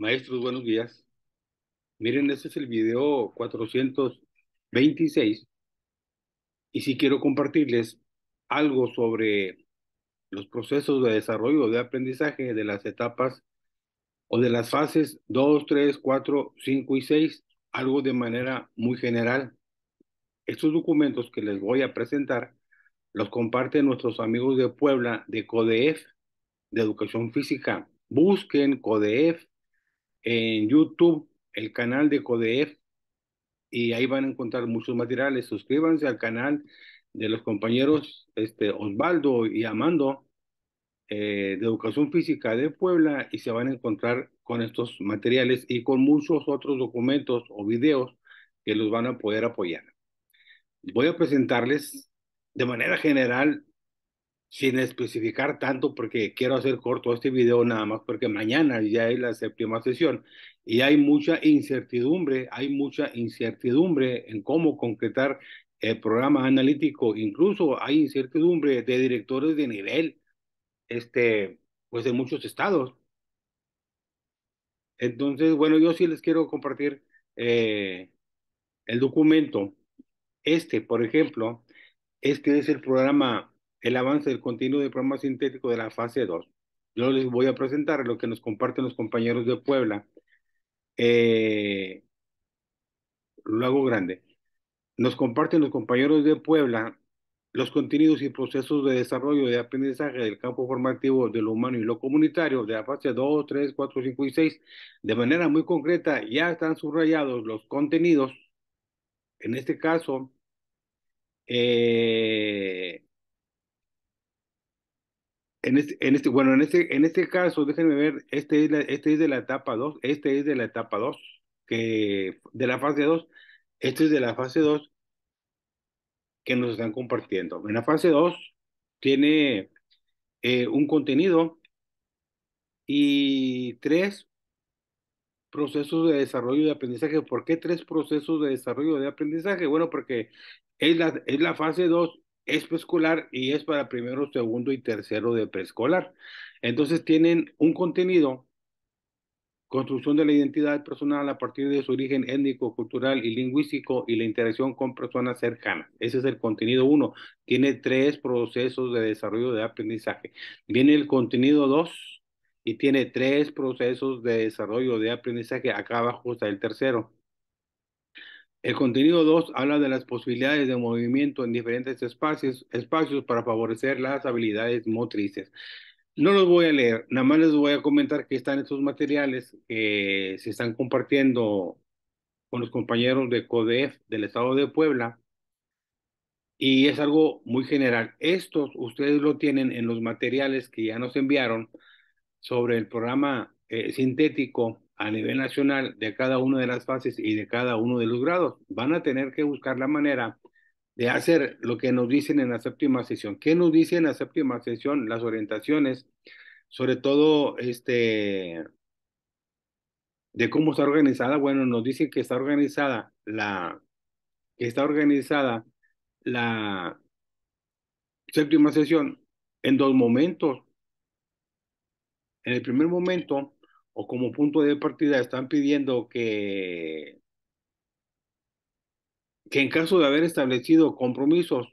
Maestros, buenos días. Miren, este es el video 426 y si quiero compartirles algo sobre los procesos de desarrollo de aprendizaje de las etapas o de las fases 2, 3, 4, 5 y 6, algo de manera muy general. Estos documentos que les voy a presentar los comparten nuestros amigos de Puebla de CODEF, de Educación Física. Busquen CODEF en YouTube, el canal de CODEF, y ahí van a encontrar muchos materiales. Suscríbanse al canal de los compañeros este, Osvaldo y Amando eh, de Educación Física de Puebla y se van a encontrar con estos materiales y con muchos otros documentos o videos que los van a poder apoyar. Voy a presentarles de manera general, sin especificar tanto, porque quiero hacer corto este video nada más, porque mañana ya es la séptima sesión y hay mucha incertidumbre, hay mucha incertidumbre en cómo concretar el programa analítico, incluso hay incertidumbre de directores de nivel, este, pues de muchos estados. Entonces, bueno, yo sí les quiero compartir eh, el documento. Este, por ejemplo, este es el programa, el avance del contenido del programa sintético de la fase 2. Yo les voy a presentar lo que nos comparten los compañeros de Puebla. Eh, lo hago grande. Nos comparten los compañeros de Puebla los contenidos y procesos de desarrollo de aprendizaje del campo formativo de lo humano y lo comunitario de la fase 2, 3, 4, 5 y 6, de manera muy concreta, ya están subrayados los contenidos. En este caso, eh, en este, en este, bueno, en este, en este caso, déjenme ver, este es, este es de la etapa 2, este es de la etapa 2, que de la fase 2, este es de la fase 2 que nos están compartiendo. En la fase 2 tiene eh, un contenido y tres procesos de desarrollo de aprendizaje. ¿Por qué tres procesos de desarrollo de aprendizaje? Bueno, porque es la, es la fase 2, es preescolar y es para primero, segundo y tercero de preescolar. Entonces tienen un contenido, construcción de la identidad personal a partir de su origen étnico, cultural y lingüístico y la interacción con personas cercanas. Ese es el contenido 1. Tiene tres procesos de desarrollo de aprendizaje. Viene el contenido 2 y tiene tres procesos de desarrollo de aprendizaje. Acá abajo está el tercero. El contenido 2 habla de las posibilidades de movimiento en diferentes espacios, espacios para favorecer las habilidades motrices. No los voy a leer, nada más les voy a comentar que están estos materiales que se están compartiendo con los compañeros de CODEF del Estado de Puebla y es algo muy general. Estos ustedes lo tienen en los materiales que ya nos enviaron sobre el programa eh, sintético a nivel nacional de cada una de las fases y de cada uno de los grados. Van a tener que buscar la manera de hacer lo que nos dicen en la séptima sesión. ¿Qué nos dicen en la séptima sesión? Las orientaciones, sobre todo este, de cómo está organizada. Bueno, nos dicen que está organizada la, que está organizada la séptima sesión en dos momentos en el primer momento o como punto de partida están pidiendo que, que en caso de haber establecido compromisos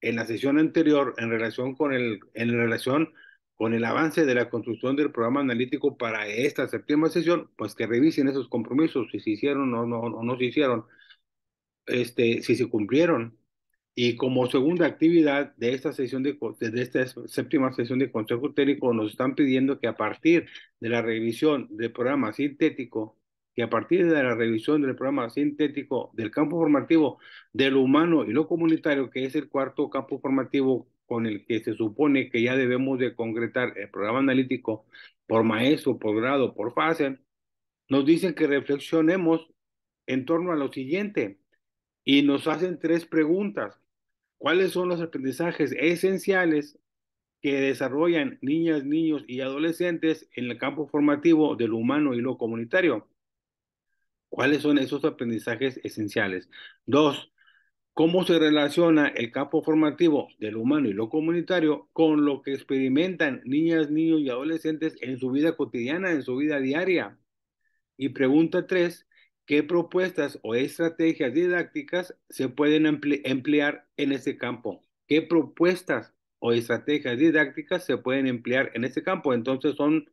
en la sesión anterior en relación con el, en relación con el avance de la construcción del programa analítico para esta séptima sesión, pues que revisen esos compromisos, si se hicieron o no, o no se hicieron, este, si se cumplieron. Y como segunda actividad de esta sesión de, de esta séptima sesión de Consejo Técnico, nos están pidiendo que a partir de la revisión del programa sintético, que a partir de la revisión del programa sintético del campo formativo de lo humano y lo comunitario, que es el cuarto campo formativo con el que se supone que ya debemos de concretar el programa analítico por maestro, por grado, por fase, nos dicen que reflexionemos en torno a lo siguiente y nos hacen tres preguntas. ¿Cuáles son los aprendizajes esenciales que desarrollan niñas, niños y adolescentes en el campo formativo de lo humano y lo comunitario? ¿Cuáles son esos aprendizajes esenciales? Dos, ¿cómo se relaciona el campo formativo de lo humano y lo comunitario con lo que experimentan niñas, niños y adolescentes en su vida cotidiana, en su vida diaria? Y pregunta 3, ¿qué propuestas o estrategias didácticas se pueden emplear en ese campo? ¿Qué propuestas o estrategias didácticas se pueden emplear en ese campo? Entonces son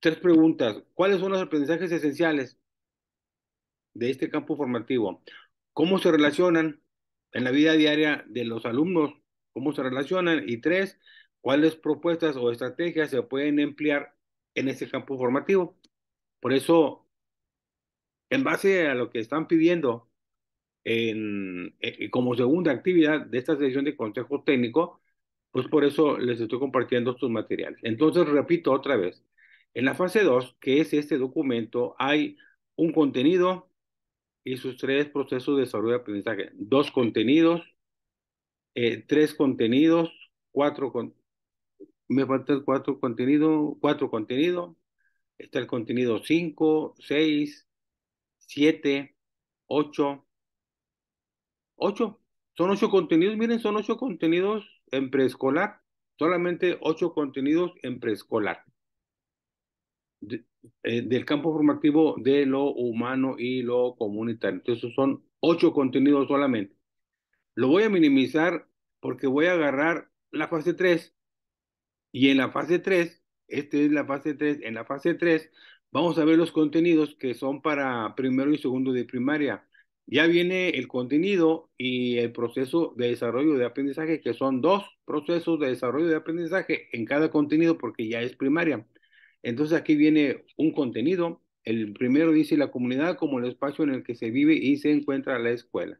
tres preguntas. ¿Cuáles son los aprendizajes esenciales de este campo formativo? ¿Cómo se relacionan en la vida diaria de los alumnos? ¿Cómo se relacionan? Y tres, ¿cuáles propuestas o estrategias se pueden emplear en ese campo formativo? Por eso, en base a lo que están pidiendo en, eh, como segunda actividad de esta sesión de consejo técnico, pues por eso les estoy compartiendo estos materiales. Entonces, repito otra vez, en la fase 2, que es este documento, hay un contenido y sus tres procesos de desarrollo de aprendizaje. Dos contenidos, eh, tres contenidos, cuatro con... Me faltan cuatro contenidos, cuatro contenidos, está el contenido 5, 6, 7, 8, 8. Son ocho contenidos, miren, son ocho contenidos en preescolar, solamente ocho contenidos en preescolar. Eh, del campo formativo de lo humano y lo comunitario. Entonces son ocho contenidos solamente. Lo voy a minimizar porque voy a agarrar la fase 3 y en la fase 3 esta es la fase 3. En la fase 3 vamos a ver los contenidos que son para primero y segundo de primaria. Ya viene el contenido y el proceso de desarrollo de aprendizaje, que son dos procesos de desarrollo de aprendizaje en cada contenido porque ya es primaria. Entonces aquí viene un contenido. El primero dice la comunidad como el espacio en el que se vive y se encuentra la escuela.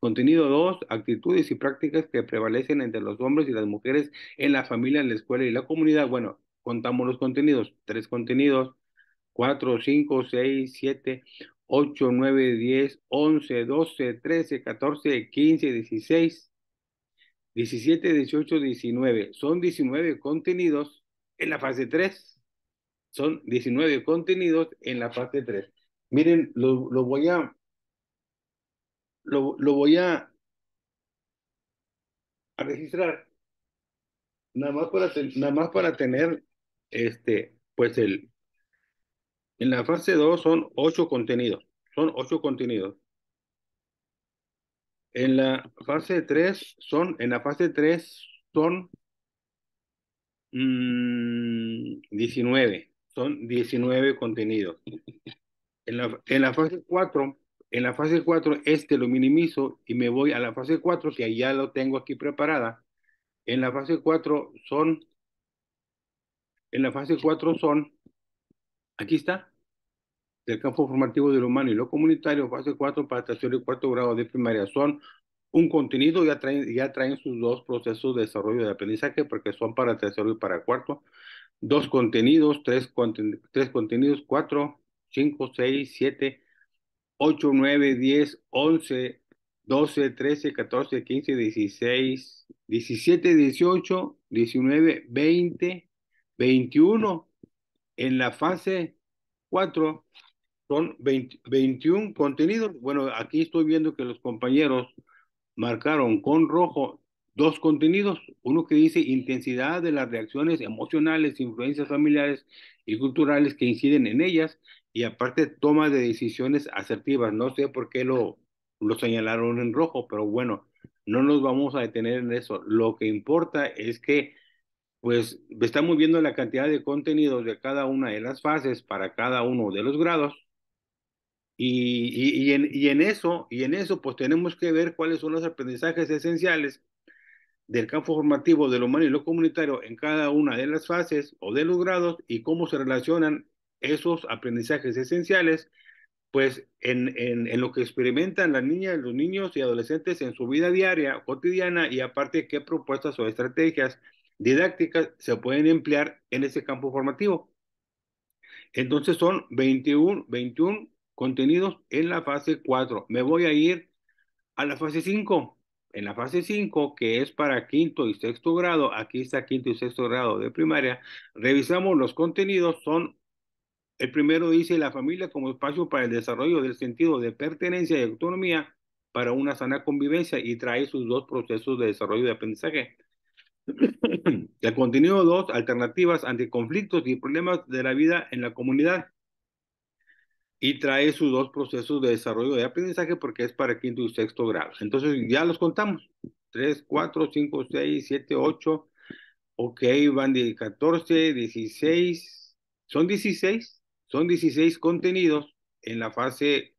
Contenido 2, actitudes y prácticas que prevalecen entre los hombres y las mujeres en la familia, en la escuela y la comunidad. Bueno, contamos los contenidos, tres contenidos, cuatro, cinco, seis, siete, ocho, nueve, diez, once, doce, trece, catorce, quince, dieciséis, diecisiete, dieciocho, diecinueve. Son diecinueve contenidos en la fase 3. Son diecinueve contenidos en la fase 3. Miren, lo, lo voy a lo, lo voy a, a registrar nada más para nada más para tener este, pues el, en la fase 2 son ocho contenidos, son ocho contenidos. En la fase 3 son, en la fase 3 son 19, mm, son 19 contenidos. En la, en la fase 4, en la fase 4 este lo minimizo y me voy a la fase 4 que ya lo tengo aquí preparada. En la fase 4 son en la fase 4 son, aquí está, del campo formativo de lo humano y lo comunitario, fase 4 para tercero y cuarto grado de primaria. Son un contenido, ya traen, ya traen sus dos procesos de desarrollo de aprendizaje porque son para tercero y para cuarto. Dos contenidos, tres, tres contenidos, cuatro, cinco, seis, siete, ocho, nueve, diez, once, doce, trece, catorce, quince, dieciséis, diecisiete, dieciocho, diecinueve, veinte, 21 en la fase 4 son 21 contenidos. Bueno, aquí estoy viendo que los compañeros marcaron con rojo dos contenidos. Uno que dice intensidad de las reacciones emocionales, influencias familiares y culturales que inciden en ellas. Y aparte, toma de decisiones asertivas. No sé por qué lo, lo señalaron en rojo, pero bueno, no nos vamos a detener en eso. Lo que importa es que pues estamos viendo la cantidad de contenidos de cada una de las fases para cada uno de los grados. Y, y, en, y, en, eso, y en eso, pues tenemos que ver cuáles son los aprendizajes esenciales del campo formativo de lo humano y lo comunitario en cada una de las fases o de los grados y cómo se relacionan esos aprendizajes esenciales, pues en, en, en lo que experimentan las niñas, los niños y adolescentes en su vida diaria, cotidiana y aparte qué propuestas o estrategias didácticas se pueden emplear en ese campo formativo. Entonces son 21, 21 contenidos en la fase 4. Me voy a ir a la fase 5. En la fase 5, que es para quinto y sexto grado, aquí está quinto y sexto grado de primaria, revisamos los contenidos, son, el primero dice la familia como espacio para el desarrollo del sentido de pertenencia y autonomía para una sana convivencia y trae sus dos procesos de desarrollo de aprendizaje. El contenido 2, alternativas ante conflictos y problemas de la vida en la comunidad. Y trae sus dos procesos de desarrollo de aprendizaje porque es para quinto y sexto grado. Entonces ya los contamos. 3, 4, 5, 6, 7, 8. Ok, van de 14, 16. Son 16. Son 16 contenidos en la fase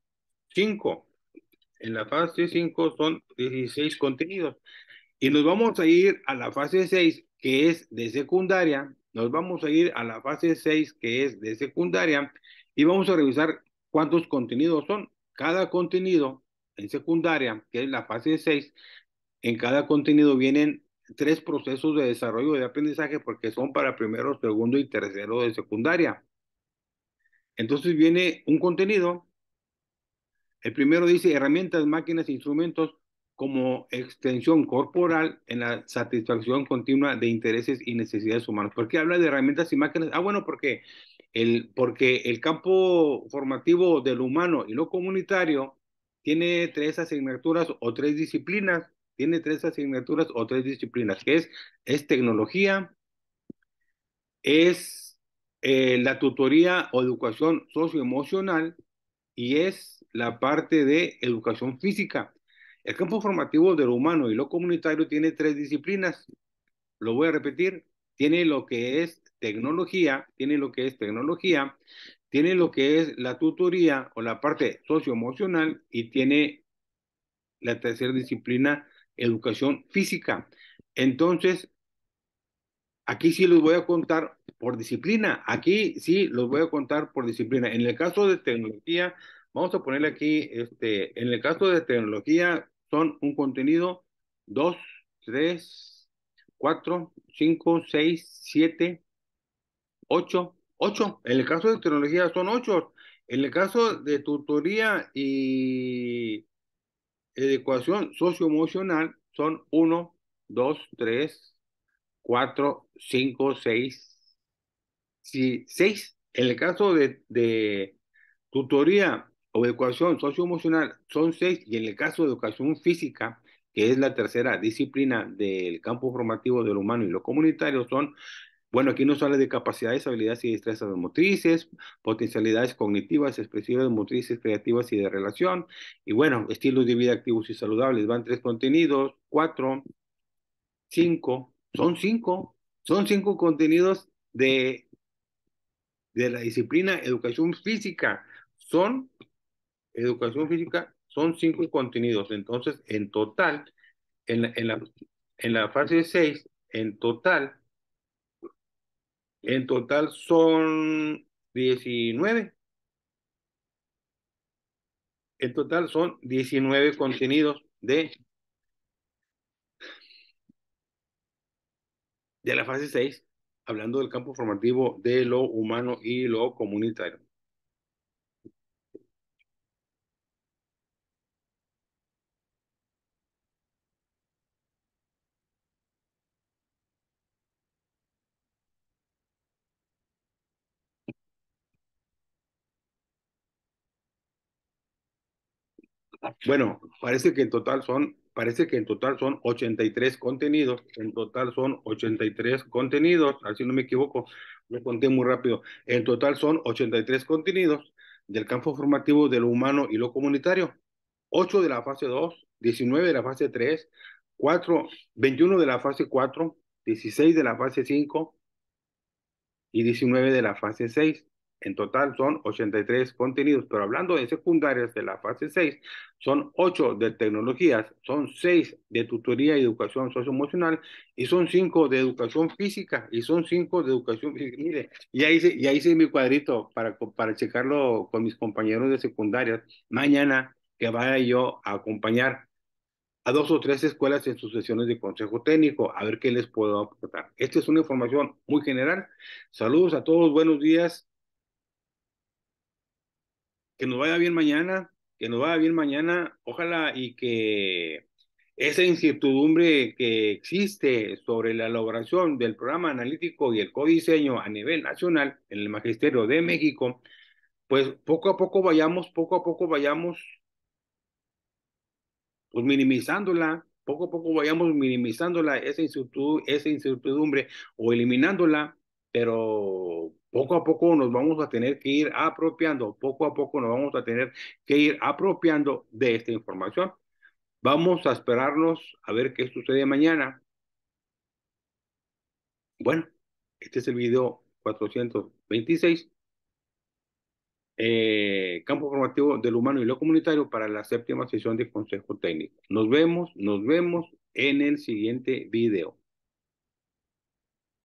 5. En la fase 5 son 16 contenidos. Y nos vamos a ir a la fase 6, que es de secundaria. Nos vamos a ir a la fase 6, que es de secundaria. Y vamos a revisar cuántos contenidos son. Cada contenido en secundaria, que es la fase 6, en cada contenido vienen tres procesos de desarrollo de aprendizaje porque son para primero, segundo y tercero de secundaria. Entonces viene un contenido. El primero dice herramientas, máquinas, instrumentos como extensión corporal en la satisfacción continua de intereses y necesidades humanas. ¿Por qué habla de herramientas y máquinas? Ah, bueno, porque el, porque el campo formativo del humano y lo comunitario tiene tres asignaturas o tres disciplinas, tiene tres asignaturas o tres disciplinas, que es, es tecnología, es eh, la tutoría o educación socioemocional y es la parte de educación física. El campo formativo del humano y lo comunitario tiene tres disciplinas. Lo voy a repetir. Tiene lo que es tecnología, tiene lo que es tecnología, tiene lo que es la tutoría o la parte socioemocional y tiene la tercera disciplina, educación física. Entonces, aquí sí los voy a contar por disciplina. Aquí sí los voy a contar por disciplina. En el caso de tecnología, vamos a ponerle aquí, este, en el caso de tecnología son un contenido 2, 3, 4, 5, 6, 7, 8, 8. En el caso de tecnología son 8. En el caso de tutoría y educación socioemocional son 1, 2, 3, 4, 5, 6, 6. En el caso de, de tutoría o educación socioemocional son 6 y en el caso de educación física, que es la tercera disciplina del campo formativo del humano y lo comunitario, son bueno, aquí nos habla de capacidades, habilidades y destrezas motrices, potencialidades cognitivas, expresivas, motrices, creativas y de relación. Y bueno, estilos de vida activos y saludables. Van tres contenidos, cuatro, cinco, son cinco, son cinco contenidos de, de la disciplina educación física. Son, educación física, son cinco contenidos. Entonces, en total, en la, en la, en la fase 6, en total, en total son 19. En total son 19 contenidos de, de la fase 6, hablando del campo formativo de lo humano y lo comunitario. Bueno, parece que en total son, parece que en total son 83 contenidos, en total son 83 contenidos, así no me equivoco, lo conté muy rápido, en total son 83 contenidos del campo formativo de lo humano y lo comunitario, 8 de la fase 2, 19 de la fase 3, 4, 21 de la fase 4, 16 de la fase 5 y 19 de la fase 6. En total son 83 contenidos, pero hablando de secundarias de la fase 6, son 8 de tecnologías, son 6 de tutoría y educación socioemocional y son 5 de educación física y son 5 de educación física. Mire, ya hice, ya hice mi cuadrito para, para checarlo con mis compañeros de secundarias. Mañana que vaya yo a acompañar a dos o tres escuelas en sus sesiones de consejo técnico, a ver qué les puedo aportar. Esta es una información muy general. Saludos a todos, buenos días que nos vaya bien mañana, que nos vaya bien mañana, ojalá y que esa incertidumbre que existe sobre la elaboración del programa analítico y el codiseño a nivel nacional en el Magisterio de México, pues poco a poco vayamos, poco a poco vayamos, pues minimizándola, poco a poco vayamos minimizándola, esa incertidumbre, esa incertidumbre o eliminándola, pero poco a poco nos vamos a tener que ir apropiando, poco a poco nos vamos a tener que ir apropiando de esta información. Vamos a esperarnos a ver qué sucede mañana. Bueno, este es el video 426. Eh, campo formativo del humano y lo comunitario para la séptima sesión de Consejo Técnico. Nos vemos, nos vemos en el siguiente video.